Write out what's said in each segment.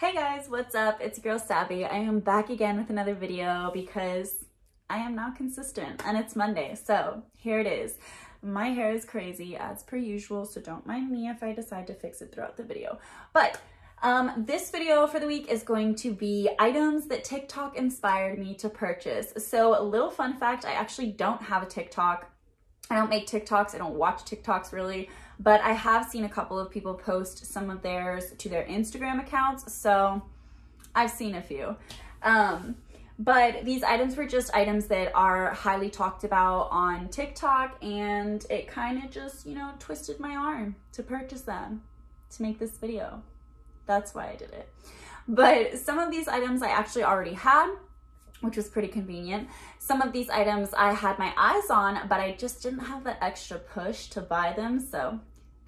Hey guys, what's up? It's girl Sabby. I am back again with another video because I am now consistent and it's Monday. So here it is. My hair is crazy as per usual, so don't mind me if I decide to fix it throughout the video. But um, this video for the week is going to be items that TikTok inspired me to purchase. So a little fun fact, I actually don't have a TikTok. I don't make TikToks, I don't watch TikToks really, but I have seen a couple of people post some of theirs to their Instagram accounts, so I've seen a few. Um, but these items were just items that are highly talked about on TikTok, and it kind of just, you know, twisted my arm to purchase them to make this video. That's why I did it. But some of these items I actually already had, which was pretty convenient. Some of these items I had my eyes on, but I just didn't have that extra push to buy them. So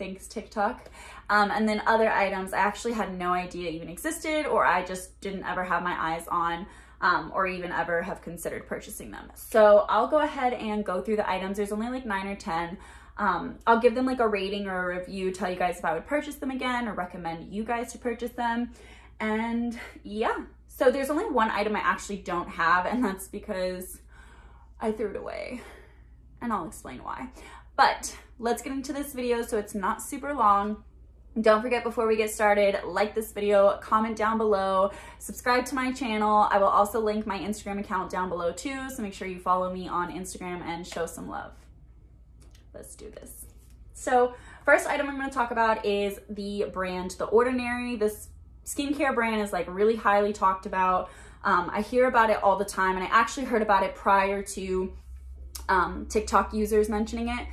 thanks TikTok. Um, and then other items I actually had no idea even existed or I just didn't ever have my eyes on um, or even ever have considered purchasing them. So I'll go ahead and go through the items. There's only like nine or 10. Um, I'll give them like a rating or a review, tell you guys if I would purchase them again or recommend you guys to purchase them. And yeah, so there's only one item I actually don't have and that's because I threw it away and I'll explain why. But let's get into this video so it's not super long. Don't forget before we get started, like this video, comment down below, subscribe to my channel. I will also link my Instagram account down below too, so make sure you follow me on Instagram and show some love. Let's do this. So first item I'm gonna talk about is the brand The Ordinary. This skincare brand is like really highly talked about. Um, I hear about it all the time and I actually heard about it prior to um, TikTok users mentioning it.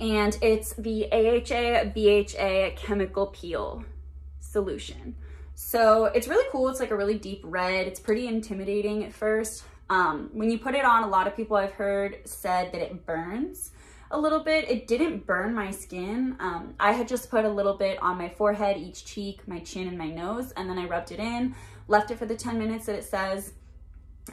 And it's the AHA BHA chemical peel solution. So it's really cool. It's like a really deep red. It's pretty intimidating at first. Um, when you put it on, a lot of people I've heard said that it burns a little bit. It didn't burn my skin. Um, I had just put a little bit on my forehead, each cheek, my chin, and my nose, and then I rubbed it in, left it for the 10 minutes that it says.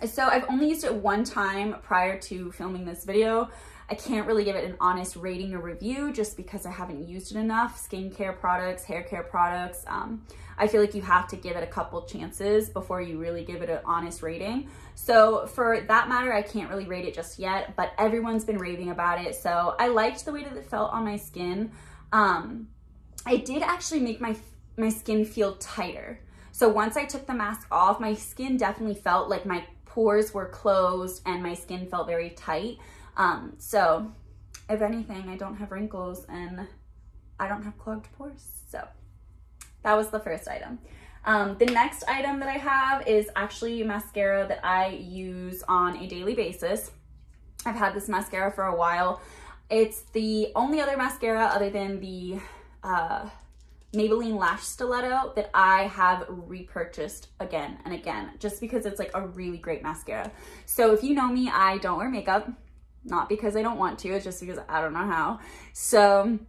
So I've only used it one time prior to filming this video. I can't really give it an honest rating or review just because I haven't used it enough. Skincare products, hair care products, um, I feel like you have to give it a couple chances before you really give it an honest rating. So for that matter, I can't really rate it just yet, but everyone's been raving about it. So I liked the way that it felt on my skin. Um, it did actually make my, my skin feel tighter. So once I took the mask off, my skin definitely felt like my pores were closed and my skin felt very tight. Um, so if anything, I don't have wrinkles and I don't have clogged pores. So that was the first item. Um, the next item that I have is actually mascara that I use on a daily basis. I've had this mascara for a while. It's the only other mascara other than the uh, Maybelline Lash Stiletto that I have repurchased again and again, just because it's like a really great mascara. So if you know me, I don't wear makeup, not because I don't want to, it's just because I don't know how. So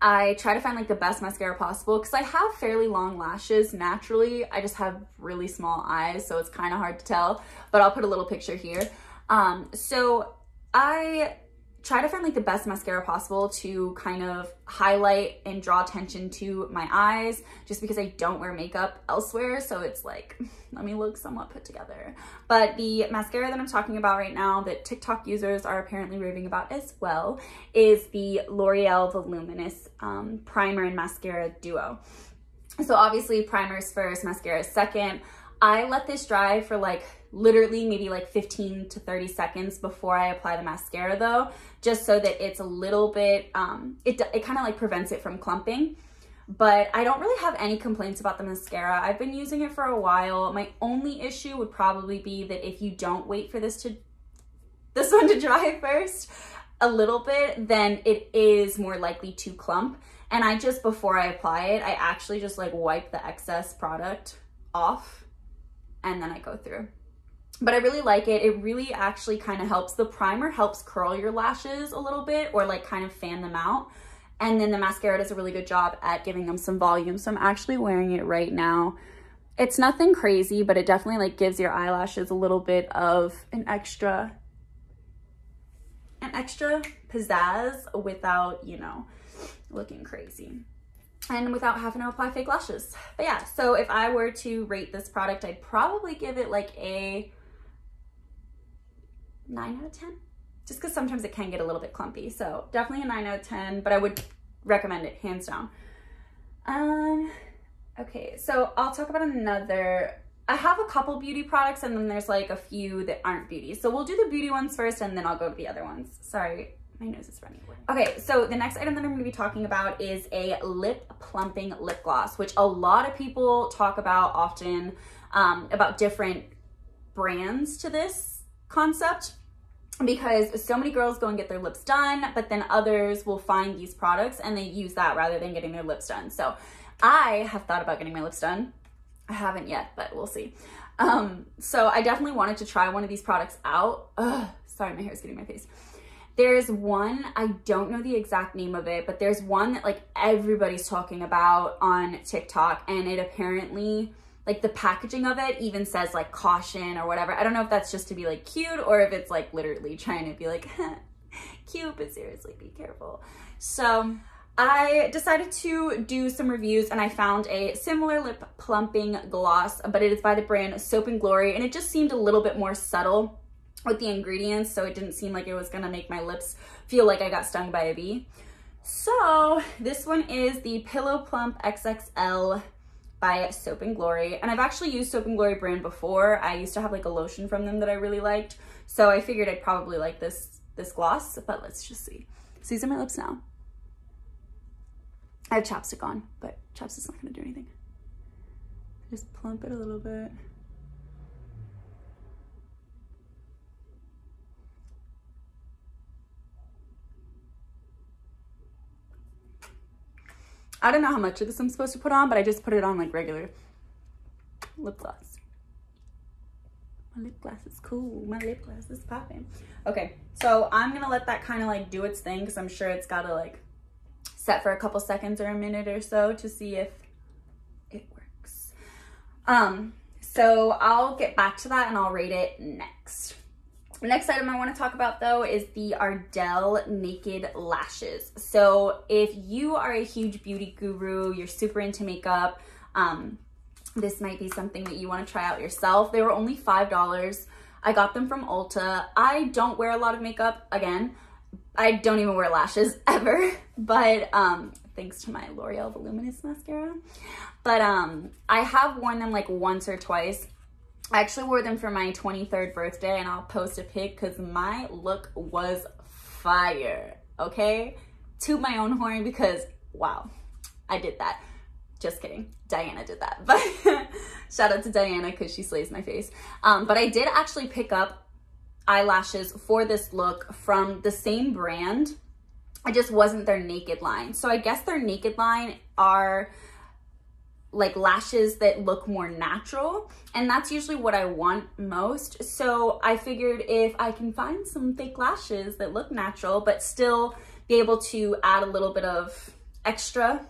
I try to find like the best mascara possible because I have fairly long lashes naturally. I just have really small eyes, so it's kind of hard to tell, but I'll put a little picture here. Um, so I try to find like the best mascara possible to kind of highlight and draw attention to my eyes just because I don't wear makeup elsewhere. So it's like, let me look somewhat put together. But the mascara that I'm talking about right now that TikTok users are apparently raving about as well is the L'Oreal Voluminous um, Primer and Mascara Duo. So obviously primers first, mascara is second. I let this dry for like literally maybe like 15 to 30 seconds before I apply the mascara though, just so that it's a little bit, um, it, it kind of like prevents it from clumping. But I don't really have any complaints about the mascara. I've been using it for a while. My only issue would probably be that if you don't wait for this to, this one to dry first a little bit, then it is more likely to clump. And I just, before I apply it, I actually just like wipe the excess product off and then I go through but I really like it. It really actually kind of helps. The primer helps curl your lashes a little bit or like kind of fan them out. And then the mascara does a really good job at giving them some volume. So I'm actually wearing it right now. It's nothing crazy, but it definitely like gives your eyelashes a little bit of an extra, an extra pizzazz without, you know, looking crazy. And without having to apply fake lashes. But yeah, so if I were to rate this product, I'd probably give it like a 9 out of 10. Just because sometimes it can get a little bit clumpy. So definitely a 9 out of 10, but I would recommend it hands down. Um, okay, so I'll talk about another. I have a couple beauty products and then there's like a few that aren't beauty. So we'll do the beauty ones first and then I'll go to the other ones. Sorry, my nose is running away. Okay, so the next item that I'm gonna be talking about is a lip plumping lip gloss, which a lot of people talk about often um, about different brands to this concept because so many girls go and get their lips done, but then others will find these products and they use that rather than getting their lips done. So I have thought about getting my lips done. I haven't yet, but we'll see. Um, so I definitely wanted to try one of these products out. Ugh, sorry, my hair is getting my face. There's one, I don't know the exact name of it, but there's one that like everybody's talking about on TikTok and it apparently, like the packaging of it even says like caution or whatever. I don't know if that's just to be like cute or if it's like literally trying to be like cute, but seriously be careful. So I decided to do some reviews and I found a similar lip plumping gloss, but it is by the brand Soap and Glory and it just seemed a little bit more subtle with the ingredients so it didn't seem like it was gonna make my lips feel like I got stung by a bee. So this one is the Pillow Plump XXL by Soap and Glory. And I've actually used Soap and Glory brand before. I used to have like a lotion from them that I really liked. So I figured I'd probably like this, this gloss, but let's just see. So these are my lips now. I have chapstick on, but chapstick's not gonna do anything. Just plump it a little bit. I don't know how much of this I'm supposed to put on, but I just put it on like regular lip gloss. My lip gloss is cool. My lip gloss is popping. Okay, so I'm gonna let that kind of like do its thing because I'm sure it's gotta like set for a couple seconds or a minute or so to see if it works. Um, so I'll get back to that and I'll rate it next. The next item I want to talk about though is the Ardell Naked Lashes. So if you are a huge beauty guru, you're super into makeup, um, this might be something that you want to try out yourself. They were only $5. I got them from Ulta. I don't wear a lot of makeup, again. I don't even wear lashes ever, but um, thanks to my L'Oreal Voluminous Mascara. But um, I have worn them like once or twice I actually wore them for my 23rd birthday and I'll post a pic because my look was fire, okay? To my own horn because, wow, I did that. Just kidding. Diana did that. But shout out to Diana because she slays my face. Um, but I did actually pick up eyelashes for this look from the same brand. It just wasn't their naked line. So I guess their naked line are like lashes that look more natural and that's usually what I want most. So I figured if I can find some fake lashes that look natural but still be able to add a little bit of extra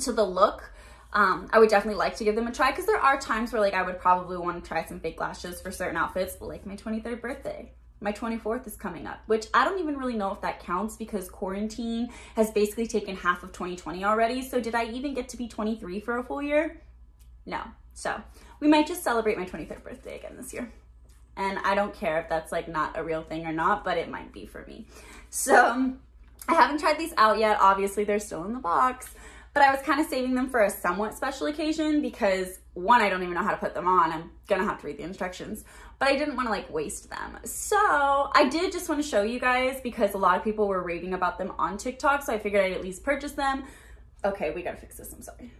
to the look, um, I would definitely like to give them a try because there are times where like I would probably want to try some fake lashes for certain outfits like my 23rd birthday my 24th is coming up, which I don't even really know if that counts because quarantine has basically taken half of 2020 already. So did I even get to be 23 for a full year? No. So we might just celebrate my 23rd birthday again this year. And I don't care if that's like not a real thing or not, but it might be for me. So um, I haven't tried these out yet. Obviously they're still in the box, but I was kind of saving them for a somewhat special occasion because one, I don't even know how to put them on. I'm gonna have to read the instructions but I didn't want to like waste them. So I did just want to show you guys because a lot of people were raving about them on TikTok. So I figured I'd at least purchase them. Okay, we gotta fix this, I'm sorry.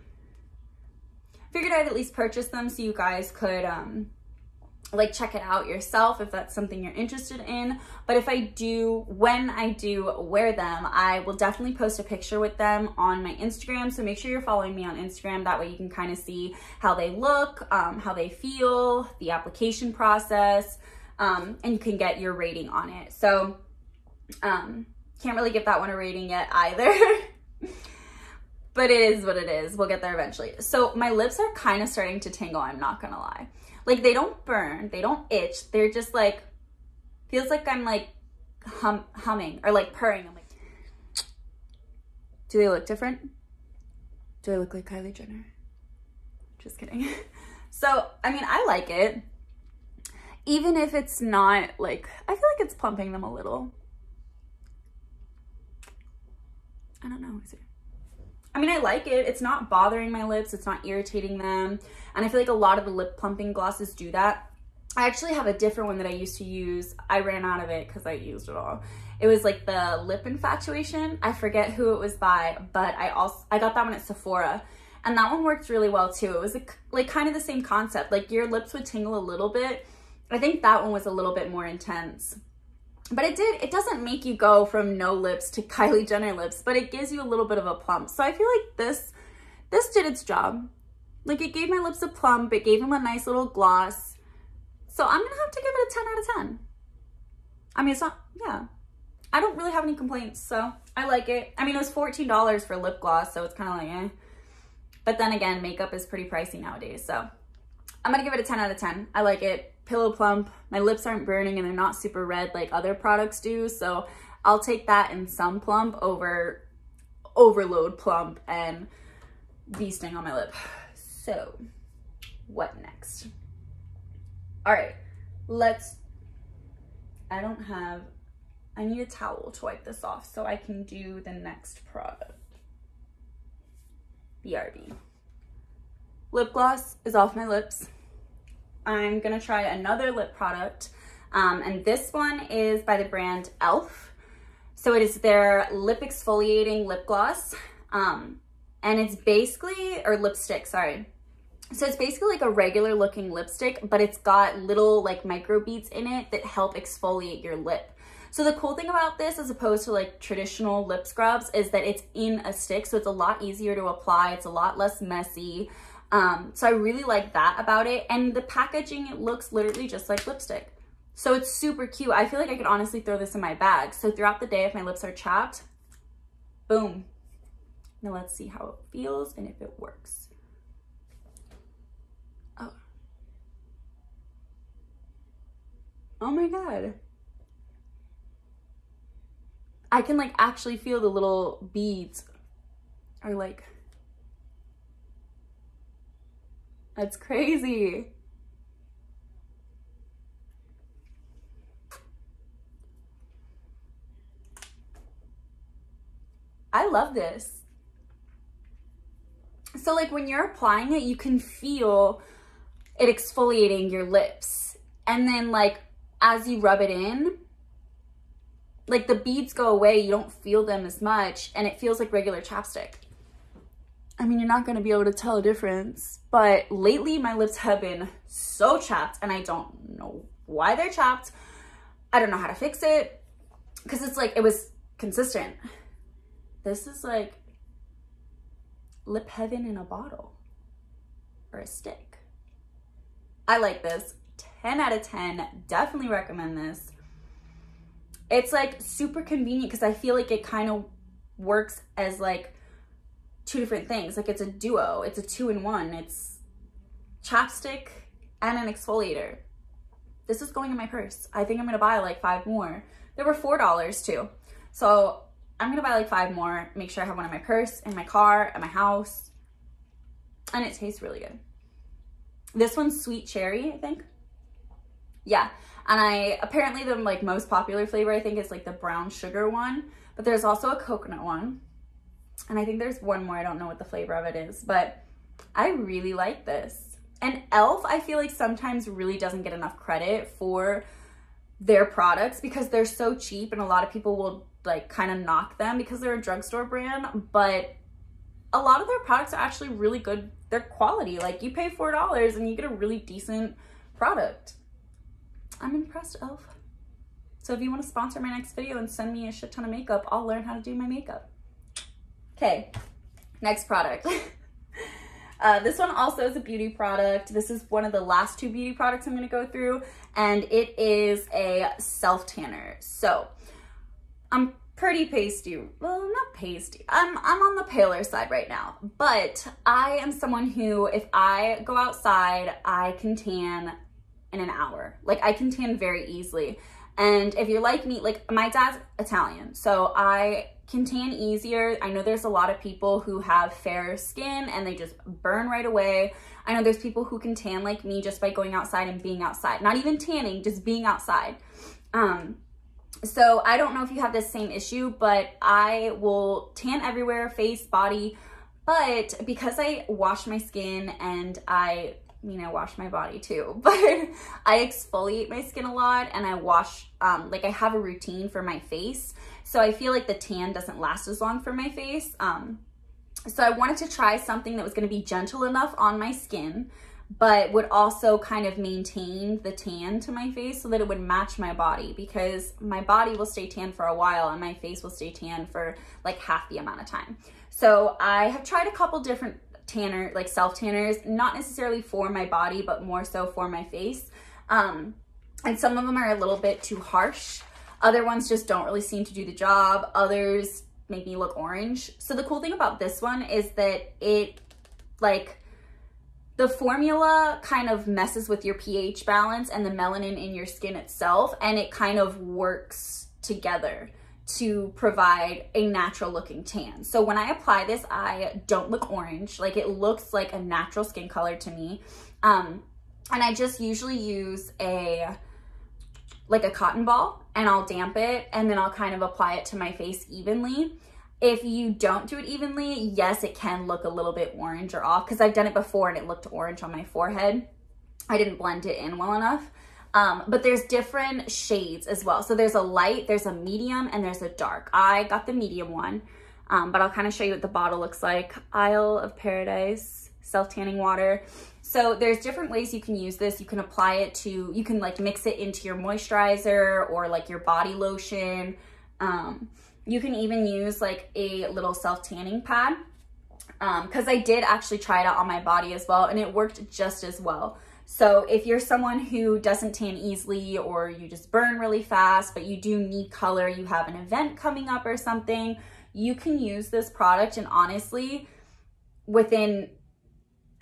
Figured I'd at least purchase them so you guys could um, like check it out yourself if that's something you're interested in. But if I do, when I do wear them, I will definitely post a picture with them on my Instagram. So make sure you're following me on Instagram. That way you can kind of see how they look, um, how they feel, the application process, um, and you can get your rating on it. So um, can't really give that one a rating yet either. but it is what it is. We'll get there eventually. So my lips are kind of starting to tingle, I'm not gonna lie. Like they don't burn, they don't itch. They're just like, feels like I'm like hum humming or like purring. I'm like, do they look different? Do I look like Kylie Jenner? Just kidding. so, I mean, I like it. Even if it's not like, I feel like it's plumping them a little. I don't know, is it? I mean, I like it. It's not bothering my lips. It's not irritating them. And I feel like a lot of the lip plumping glosses do that. I actually have a different one that I used to use. I ran out of it because I used it all. It was like the Lip Infatuation. I forget who it was by, but I also I got that one at Sephora. And that one worked really well too. It was like, like kind of the same concept. Like your lips would tingle a little bit. I think that one was a little bit more intense. But it did, it doesn't make you go from no lips to Kylie Jenner lips, but it gives you a little bit of a plump. So I feel like this, this did its job. Like it gave my lips a plump, it gave them a nice little gloss. So I'm gonna have to give it a 10 out of 10. I mean, it's not, yeah. I don't really have any complaints, so I like it. I mean, it was $14 for lip gloss, so it's kind of like, eh. But then again, makeup is pretty pricey nowadays, so I'm gonna give it a 10 out of 10. I like it pillow plump. My lips aren't burning and they're not super red like other products do. So I'll take that in some plump over overload plump and bee sting on my lip. So what next? All right, let's, I don't have, I need a towel to wipe this off so I can do the next product. BRB. Lip gloss is off my lips. I'm gonna try another lip product. Um, and this one is by the brand e.l.f. So it is their lip exfoliating lip gloss. Um, and it's basically, or lipstick, sorry. So it's basically like a regular looking lipstick, but it's got little like micro beads in it that help exfoliate your lip. So the cool thing about this, as opposed to like traditional lip scrubs, is that it's in a stick. So it's a lot easier to apply. It's a lot less messy. Um, so I really like that about it. And the packaging, it looks literally just like lipstick. So it's super cute. I feel like I could honestly throw this in my bag. So throughout the day, if my lips are chapped, boom. Now let's see how it feels and if it works. Oh. Oh my God. I can like actually feel the little beads are like That's crazy. I love this. So like when you're applying it, you can feel it exfoliating your lips. And then like as you rub it in, like the beads go away, you don't feel them as much and it feels like regular chapstick. I mean, you're not going to be able to tell a difference, but lately my lips have been so chapped and I don't know why they're chapped. I don't know how to fix it because it's like, it was consistent. This is like lip heaven in a bottle or a stick. I like this. 10 out of 10. Definitely recommend this. It's like super convenient because I feel like it kind of works as like two different things. Like it's a duo, it's a two in one. It's chapstick and an exfoliator. This is going in my purse. I think I'm gonna buy like five more. There were $4 too. So I'm gonna buy like five more, make sure I have one in my purse, in my car, at my house. And it tastes really good. This one's sweet cherry, I think. Yeah, and I, apparently the like most popular flavor I think is like the brown sugar one, but there's also a coconut one. And I think there's one more, I don't know what the flavor of it is, but I really like this. And e.l.f. I feel like sometimes really doesn't get enough credit for their products because they're so cheap and a lot of people will like kind of knock them because they're a drugstore brand, but a lot of their products are actually really good. They're quality. Like you pay $4 and you get a really decent product. I'm impressed, e.l.f. So if you want to sponsor my next video and send me a shit ton of makeup, I'll learn how to do my makeup. Okay, next product. uh, this one also is a beauty product. This is one of the last two beauty products I'm gonna go through, and it is a self-tanner. So, I'm pretty pasty, well, not pasty, I'm, I'm on the paler side right now, but I am someone who, if I go outside, I can tan in an hour. Like, I can tan very easily. And if you're like me, like, my dad's Italian, so I can tan easier. I know there's a lot of people who have fair skin and they just burn right away. I know there's people who can tan like me just by going outside and being outside. Not even tanning, just being outside. Um, so I don't know if you have this same issue, but I will tan everywhere, face, body. But because I wash my skin and I I mean, I wash my body too, but I exfoliate my skin a lot and I wash, um, like I have a routine for my face. So I feel like the tan doesn't last as long for my face. Um, so I wanted to try something that was gonna be gentle enough on my skin, but would also kind of maintain the tan to my face so that it would match my body because my body will stay tan for a while and my face will stay tan for like half the amount of time. So I have tried a couple different tanner, like self tanners, not necessarily for my body, but more so for my face. Um, and some of them are a little bit too harsh. Other ones just don't really seem to do the job. Others make me look orange. So the cool thing about this one is that it like the formula kind of messes with your pH balance and the melanin in your skin itself and it kind of works together to provide a natural looking tan. So when I apply this, I don't look orange. Like it looks like a natural skin color to me. Um, and I just usually use a, like a cotton ball and I'll damp it and then I'll kind of apply it to my face evenly. If you don't do it evenly, yes, it can look a little bit orange or off because I've done it before and it looked orange on my forehead. I didn't blend it in well enough. Um, but there's different shades as well. So there's a light, there's a medium, and there's a dark. I got the medium one, um, but I'll kind of show you what the bottle looks like. Isle of Paradise self-tanning water. So there's different ways you can use this. You can apply it to, you can like mix it into your moisturizer or like your body lotion. Um, you can even use like a little self-tanning pad because um, I did actually try it out on my body as well and it worked just as well. So if you're someone who doesn't tan easily or you just burn really fast, but you do need color, you have an event coming up or something, you can use this product and honestly, within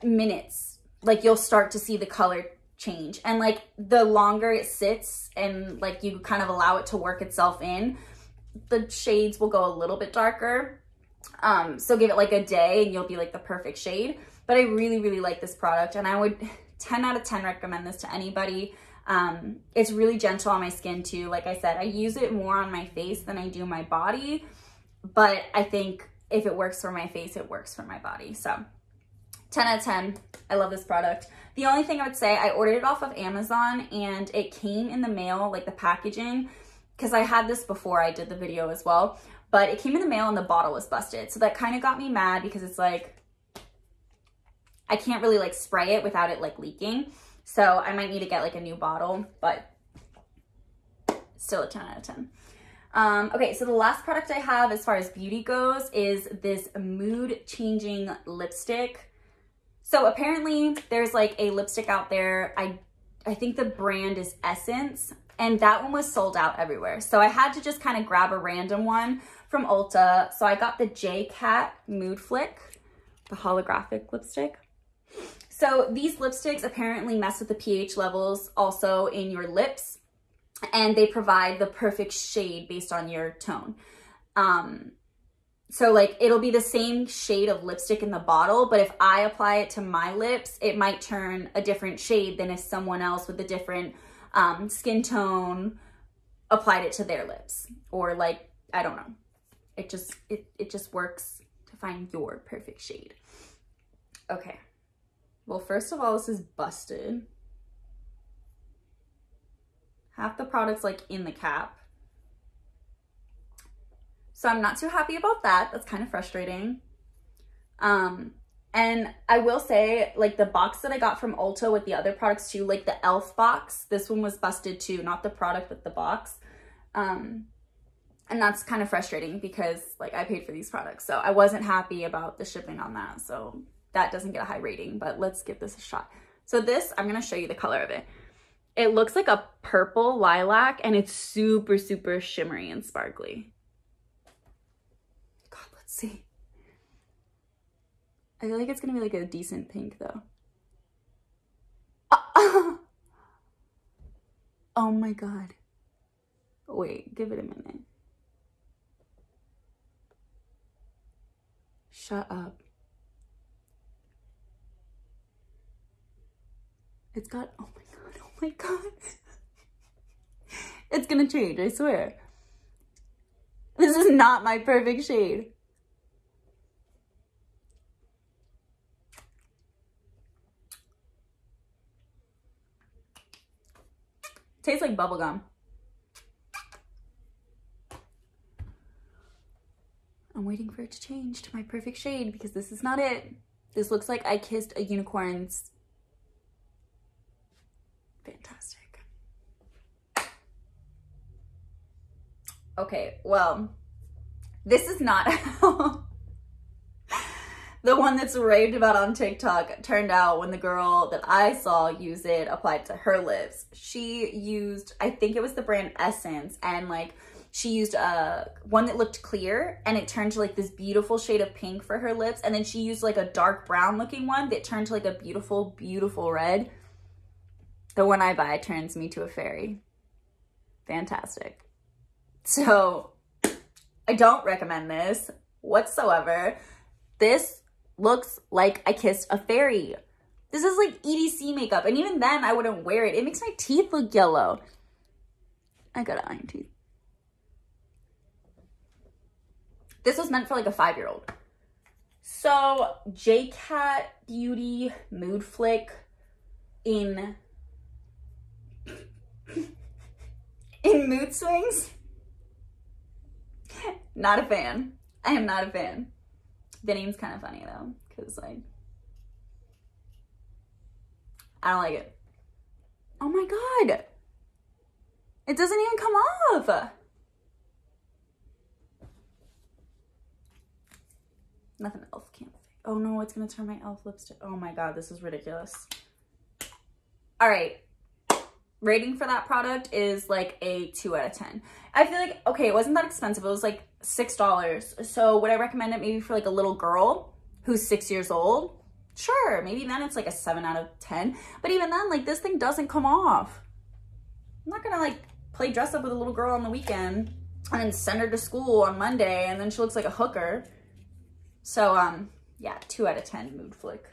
minutes, like you'll start to see the color change. And like the longer it sits and like you kind of allow it to work itself in, the shades will go a little bit darker. Um, so give it like a day and you'll be like the perfect shade. But I really, really like this product and I would 10 out of 10 recommend this to anybody. Um, it's really gentle on my skin too. Like I said, I use it more on my face than I do my body, but I think if it works for my face, it works for my body. So 10 out of 10, I love this product. The only thing I would say, I ordered it off of Amazon and it came in the mail, like the packaging, because I had this before I did the video as well, but it came in the mail and the bottle was busted. So that kind of got me mad because it's like, I can't really like spray it without it like leaking. So I might need to get like a new bottle, but still a 10 out of 10. Um, okay, so the last product I have as far as beauty goes is this mood changing lipstick. So apparently there's like a lipstick out there. I, I think the brand is Essence and that one was sold out everywhere. So I had to just kind of grab a random one from Ulta. So I got the J Cat Mood Flick, the holographic lipstick. So these lipsticks apparently mess with the pH levels also in your lips and they provide the perfect shade based on your tone. Um, so like it'll be the same shade of lipstick in the bottle, but if I apply it to my lips, it might turn a different shade than if someone else with a different um, skin tone applied it to their lips or like, I don't know. It just, it, it just works to find your perfect shade. Okay. Well, first of all, this is busted. Half the product's like in the cap. So I'm not too happy about that. That's kind of frustrating. Um, and I will say, like the box that I got from Ulta with the other products too, like the e.l.f. box, this one was busted too, not the product, but the box. Um, and that's kind of frustrating because like I paid for these products. So I wasn't happy about the shipping on that. So that doesn't get a high rating, but let's give this a shot. So this, I'm gonna show you the color of it. It looks like a purple lilac and it's super, super shimmery and sparkly. God, let's see. I feel like it's gonna be like a decent pink though. oh my God. Wait, give it a minute. Shut up. It's got, oh my God, oh my God. it's gonna change, I swear. This is not my perfect shade. Tastes like bubblegum. I'm waiting for it to change to my perfect shade because this is not it. This looks like I kissed a unicorn's. Fantastic. Okay, well, this is not the one that's raved about on TikTok turned out when the girl that I saw use it applied to her lips. She used, I think it was the brand Essence, and like she used a one that looked clear and it turned to like this beautiful shade of pink for her lips. And then she used like a dark brown looking one that turned to like a beautiful, beautiful red. The one I buy turns me to a fairy. Fantastic. So I don't recommend this whatsoever. This looks like I kissed a fairy. This is like EDC makeup. And even then, I wouldn't wear it. It makes my teeth look yellow. I got iron teeth. This was meant for like a five-year-old. So, JCat Beauty Mood Flick in... in mood swings. Not a fan. I am not a fan. The name's kind of funny though, because like, I don't like it. Oh my God. It doesn't even come off. Nothing else can't. Oh no, it's gonna turn my elf lipstick. Oh my God, this is ridiculous. All right, rating for that product is like a 2 out of 10. I feel like, okay, it wasn't that expensive. It was like $6. So would I recommend it maybe for like a little girl who's six years old? Sure, maybe then it's like a 7 out of 10. But even then, like this thing doesn't come off. I'm not gonna like play dress up with a little girl on the weekend and then send her to school on Monday and then she looks like a hooker. So um, yeah, 2 out of 10 mood flick.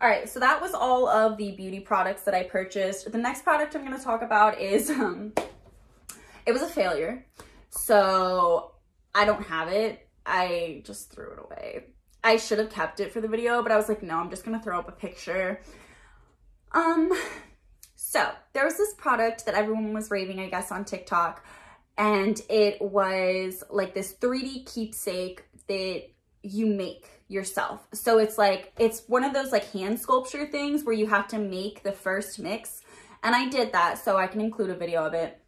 All right, so that was all of the beauty products that I purchased. The next product I'm gonna talk about is, um, it was a failure. So I don't have it. I just threw it away. I should have kept it for the video, but I was like, no, I'm just gonna throw up a picture. Um, so there was this product that everyone was raving, I guess, on TikTok, and it was like this 3D keepsake that you make yourself. So it's like, it's one of those like hand sculpture things where you have to make the first mix. And I did that, so I can include a video of it.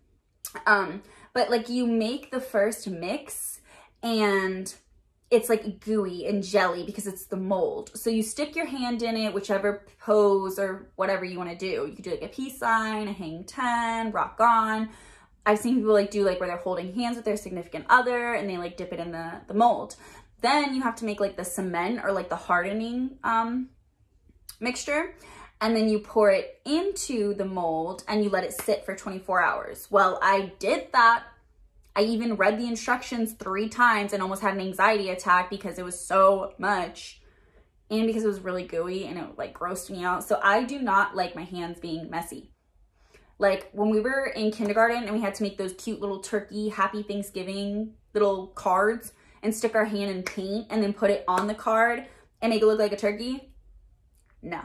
Um, but like you make the first mix and it's like gooey and jelly because it's the mold. So you stick your hand in it, whichever pose or whatever you want to do. You could do like a peace sign, a hang 10, rock on. I've seen people like do like where they're holding hands with their significant other and they like dip it in the, the mold. Then you have to make like the cement or like the hardening um, mixture. And then you pour it into the mold and you let it sit for 24 hours. Well, I did that. I even read the instructions three times and almost had an anxiety attack because it was so much and because it was really gooey and it like grossed me out. So I do not like my hands being messy. Like when we were in kindergarten and we had to make those cute little turkey happy Thanksgiving little cards, and stick our hand in paint and then put it on the card and make it look like a turkey? No.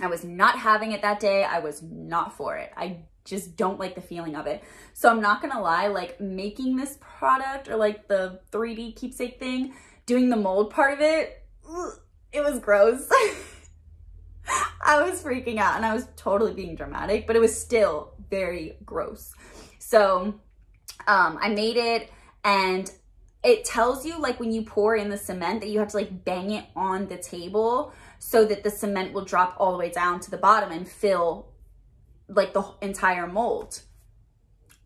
I was not having it that day. I was not for it. I just don't like the feeling of it. So I'm not gonna lie, like making this product or like the 3D keepsake thing, doing the mold part of it, it was gross. I was freaking out and I was totally being dramatic, but it was still very gross. So um, I made it and it tells you like when you pour in the cement that you have to like bang it on the table so that the cement will drop all the way down to the bottom and fill like the entire mold.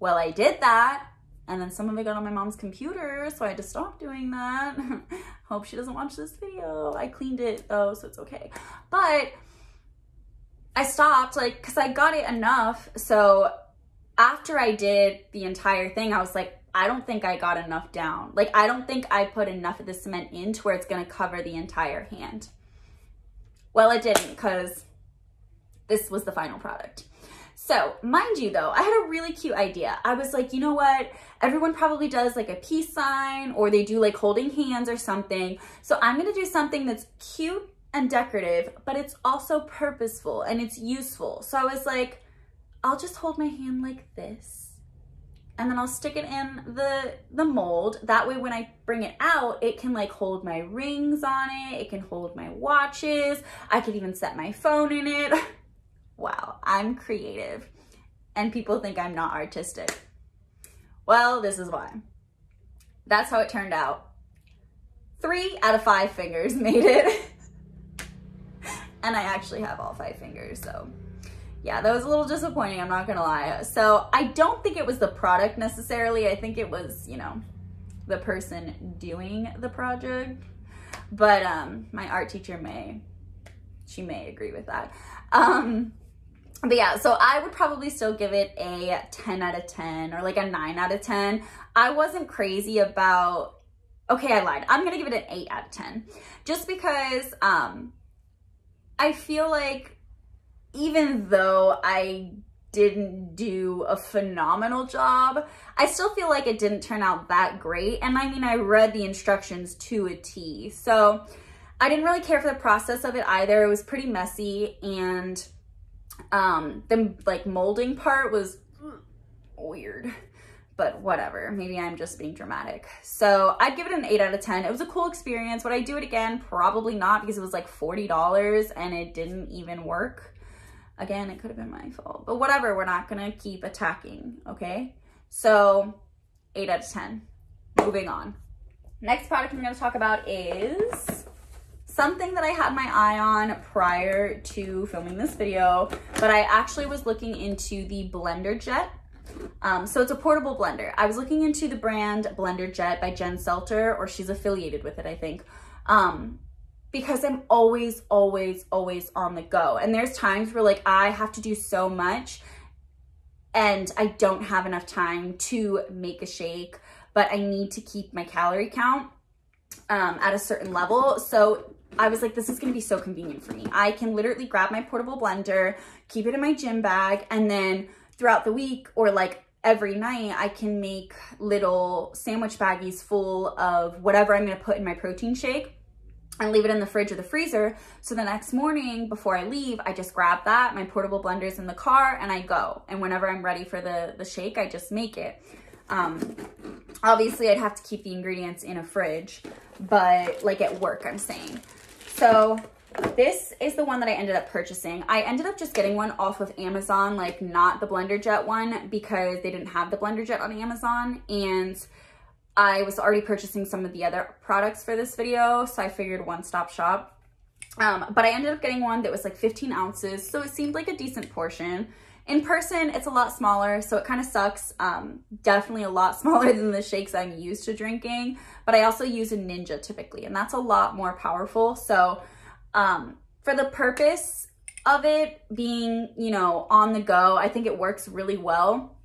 Well, I did that and then some of it got on my mom's computer, so I had to stop doing that. Hope she doesn't watch this video. I cleaned it though, so it's okay. But I stopped like, cause I got it enough. So after I did the entire thing, I was like, I don't think I got enough down. Like, I don't think I put enough of the cement in to where it's gonna cover the entire hand. Well, it didn't because this was the final product. So mind you though, I had a really cute idea. I was like, you know what? Everyone probably does like a peace sign or they do like holding hands or something. So I'm gonna do something that's cute and decorative, but it's also purposeful and it's useful. So I was like, I'll just hold my hand like this and then I'll stick it in the, the mold. That way when I bring it out, it can like hold my rings on it. It can hold my watches. I could even set my phone in it. wow, I'm creative. And people think I'm not artistic. Well, this is why. That's how it turned out. Three out of five fingers made it. and I actually have all five fingers, so yeah, that was a little disappointing, I'm not gonna lie. So I don't think it was the product necessarily. I think it was, you know, the person doing the project. But um, my art teacher may, she may agree with that. Um, but yeah, so I would probably still give it a 10 out of 10 or like a 9 out of 10. I wasn't crazy about, okay, I lied. I'm gonna give it an 8 out of 10. Just because um, I feel like even though I didn't do a phenomenal job, I still feel like it didn't turn out that great. And I mean, I read the instructions to a T. So I didn't really care for the process of it either. It was pretty messy and um, the like molding part was weird but whatever. Maybe I'm just being dramatic. So I'd give it an 8 out of 10. It was a cool experience. Would I do it again? Probably not because it was like $40 and it didn't even work. Again, it could have been my fault, but whatever. We're not going to keep attacking, okay? So 8 out of 10. Moving on. Next product I'm going to talk about is something that I had my eye on prior to filming this video, but I actually was looking into the Blender Jet. Um, so it's a portable blender. I was looking into the brand Blender Jet by Jen Selter, or she's affiliated with it, I think. Um, because I'm always, always, always on the go. And there's times where like I have to do so much and I don't have enough time to make a shake, but I need to keep my calorie count um, at a certain level. So I was like, this is gonna be so convenient for me. I can literally grab my portable blender, keep it in my gym bag, and then throughout the week or like every night, I can make little sandwich baggies full of whatever I'm gonna put in my protein shake and leave it in the fridge or the freezer. So the next morning before I leave, I just grab that, my portable blender's in the car and I go. And whenever I'm ready for the, the shake, I just make it. Um, obviously I'd have to keep the ingredients in a fridge, but like at work, I'm saying. So this is the one that I ended up purchasing. I ended up just getting one off of Amazon, like not the Blender Jet one because they didn't have the Blender Jet on Amazon. And I was already purchasing some of the other products for this video, so I figured one-stop shop. Um, but I ended up getting one that was like 15 ounces, so it seemed like a decent portion. In person, it's a lot smaller, so it kind of sucks. Um, definitely a lot smaller than the shakes I'm used to drinking, but I also use a Ninja typically, and that's a lot more powerful. So um, for the purpose of it being, you know, on the go, I think it works really well.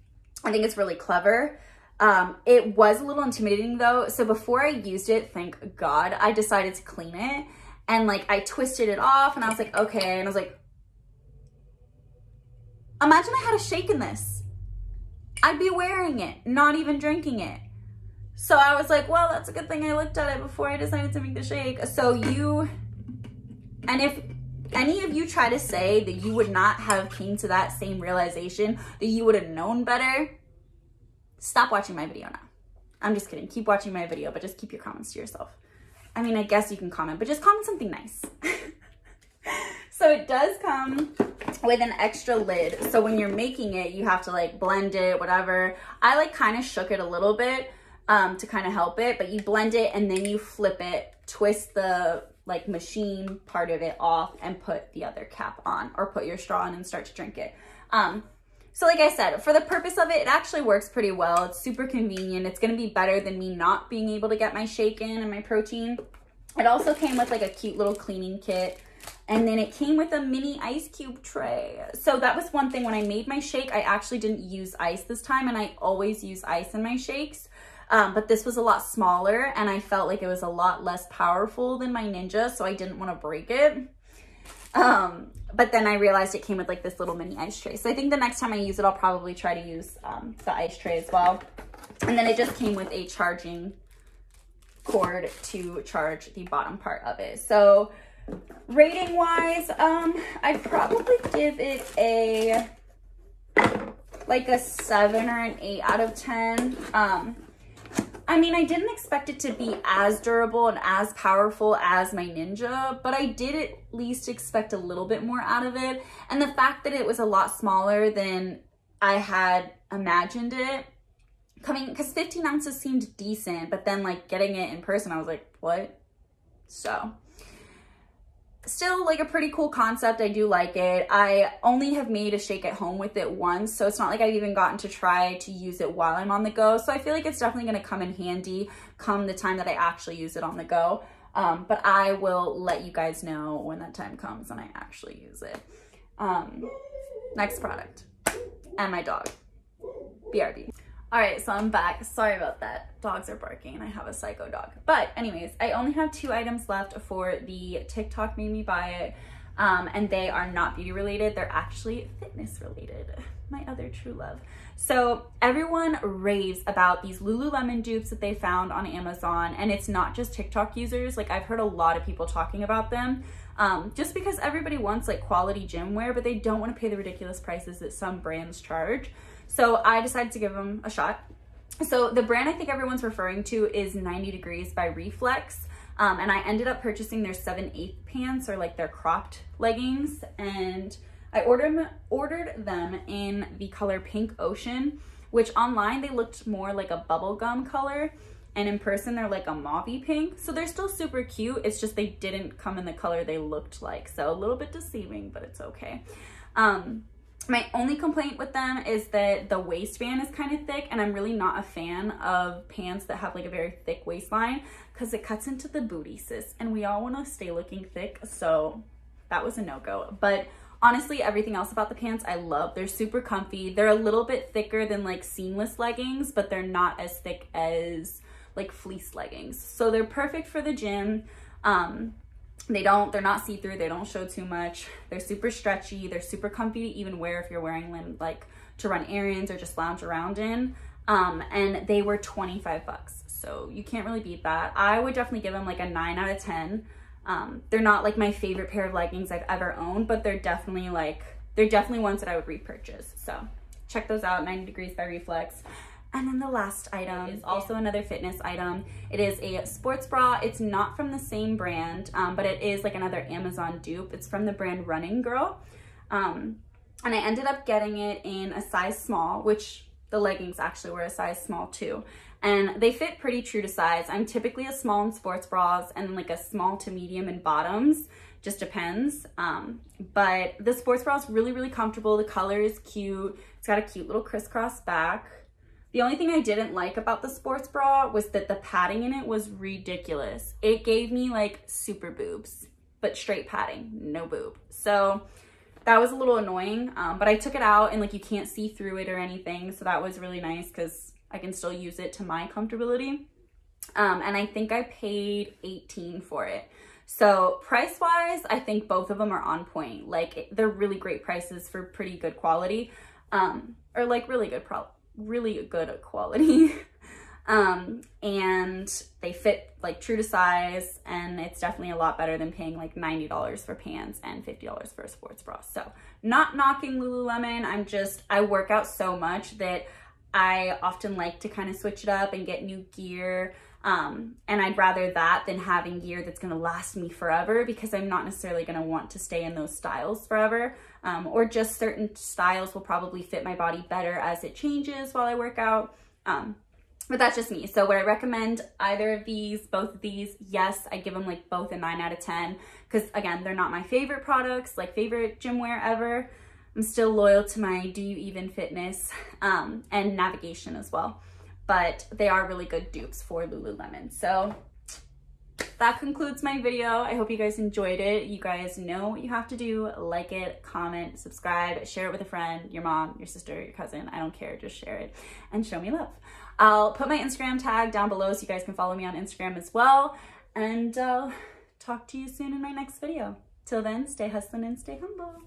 I think it's really clever. Um, it was a little intimidating though. So before I used it, thank God, I decided to clean it. And like I twisted it off and I was like, okay. And I was like, imagine I had a shake in this. I'd be wearing it, not even drinking it. So I was like, well, that's a good thing I looked at it before I decided to make the shake. So you, and if any of you try to say that you would not have came to that same realization, that you would have known better, stop watching my video now. I'm just kidding. Keep watching my video, but just keep your comments to yourself. I mean, I guess you can comment, but just comment something nice. so it does come with an extra lid. So when you're making it, you have to like blend it, whatever. I like kind of shook it a little bit um, to kind of help it, but you blend it and then you flip it, twist the like machine part of it off and put the other cap on or put your straw in and start to drink it. Um, so like I said, for the purpose of it, it actually works pretty well. It's super convenient. It's going to be better than me not being able to get my shake in and my protein. It also came with like a cute little cleaning kit. And then it came with a mini ice cube tray. So that was one thing when I made my shake, I actually didn't use ice this time and I always use ice in my shakes. Um, but this was a lot smaller and I felt like it was a lot less powerful than my Ninja, so I didn't want to break it. Um, but then I realized it came with like this little mini ice tray. So I think the next time I use it, I'll probably try to use um, the ice tray as well. And then it just came with a charging cord to charge the bottom part of it. So rating wise, um, I'd probably give it a like a seven or an eight out of 10. Um, I mean, I didn't expect it to be as durable and as powerful as my Ninja, but I did at least expect a little bit more out of it. And the fact that it was a lot smaller than I had imagined it, coming, because 15 ounces seemed decent, but then like getting it in person, I was like, what? So still like a pretty cool concept. I do like it. I only have made a shake at home with it once, so it's not like I've even gotten to try to use it while I'm on the go. So I feel like it's definitely going to come in handy come the time that I actually use it on the go. Um, but I will let you guys know when that time comes and I actually use it. Um, next product. And my dog. BRB. All right, so I'm back. Sorry about that. Dogs are barking. I have a psycho dog. But anyways, I only have two items left for the TikTok made me buy it. Um, and they are not beauty related. They're actually fitness related. My other true love. So everyone raves about these Lululemon dupes that they found on Amazon. And it's not just TikTok users. Like I've heard a lot of people talking about them. Um, just because everybody wants like quality gym wear, but they don't want to pay the ridiculous prices that some brands charge. So I decided to give them a shot. So the brand I think everyone's referring to is 90 Degrees by Reflex. Um, and I ended up purchasing their 7 8 pants or like their cropped leggings. And I ordered, ordered them in the color Pink Ocean, which online they looked more like a bubblegum color. And in person, they're like a mauvey pink. So they're still super cute. It's just they didn't come in the color they looked like. So a little bit deceiving, but it's okay. Um, my only complaint with them is that the waistband is kind of thick and I'm really not a fan of pants that have like a very thick waistline because it cuts into the booty sis. And we all want to stay looking thick so that was a no-go. But honestly everything else about the pants I love. They're super comfy. They're a little bit thicker than like seamless leggings but they're not as thick as like fleece leggings. So they're perfect for the gym. Um they don't, they're not see-through, they don't show too much. They're super stretchy, they're super comfy to even wear if you're wearing them like to run errands or just lounge around in. Um, and they were 25 bucks. So you can't really beat that. I would definitely give them like a nine out of 10. Um, they're not like my favorite pair of leggings I've ever owned, but they're definitely like, they're definitely ones that I would repurchase. So check those out, 90 Degrees by Reflex. And then the last item is also another fitness item. It is a sports bra. It's not from the same brand, um, but it is like another Amazon dupe. It's from the brand Running Girl. Um, and I ended up getting it in a size small, which the leggings actually were a size small too. And they fit pretty true to size. I'm typically a small in sports bras and like a small to medium in bottoms just depends. Um, but the sports bra is really, really comfortable. The color is cute. It's got a cute little crisscross back. The only thing I didn't like about the sports bra was that the padding in it was ridiculous. It gave me like super boobs, but straight padding, no boob. So that was a little annoying, um, but I took it out and like you can't see through it or anything. So that was really nice because I can still use it to my comfortability. Um, and I think I paid 18 for it. So price wise, I think both of them are on point. Like they're really great prices for pretty good quality um, or like really good pro really good quality. um, and they fit like true to size and it's definitely a lot better than paying like $90 for pants and $50 for a sports bra. So not knocking Lululemon, I'm just, I work out so much that I often like to kind of switch it up and get new gear. Um, and I'd rather that than having gear that's gonna last me forever because I'm not necessarily gonna want to stay in those styles forever. Um, or just certain styles will probably fit my body better as it changes while I work out. Um, but that's just me. So would I recommend either of these, both of these? Yes, I give them like both a nine out of 10. Cause again, they're not my favorite products, like favorite gym wear ever. I'm still loyal to my Do You Even Fitness um, and navigation as well but they are really good dupes for Lululemon. So that concludes my video. I hope you guys enjoyed it. You guys know what you have to do. Like it, comment, subscribe, share it with a friend, your mom, your sister, your cousin. I don't care. Just share it and show me love. I'll put my Instagram tag down below so you guys can follow me on Instagram as well. And I'll talk to you soon in my next video. Till then, stay hustling and stay humble.